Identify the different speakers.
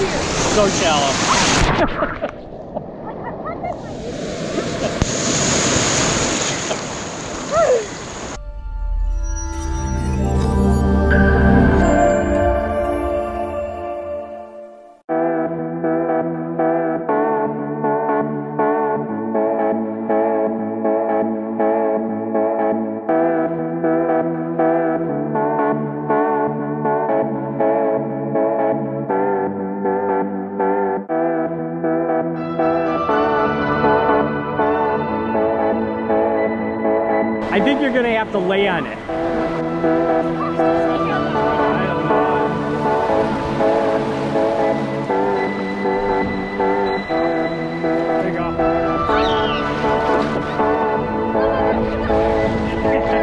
Speaker 1: So shallow. I think you're gonna have to lay on it. There you go.